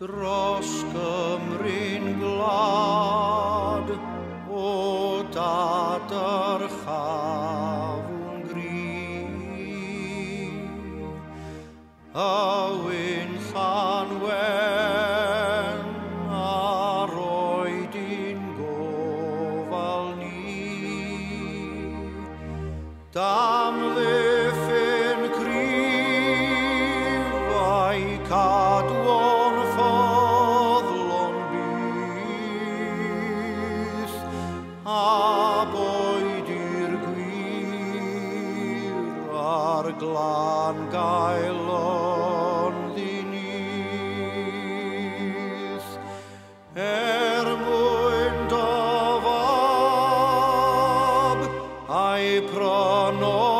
dros Gymru'n glad o dad chafwn gri. A wyn llan wen a roed i'n gofal ni. Dam glangailon dinis er mundo vab ai pronos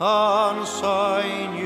and sign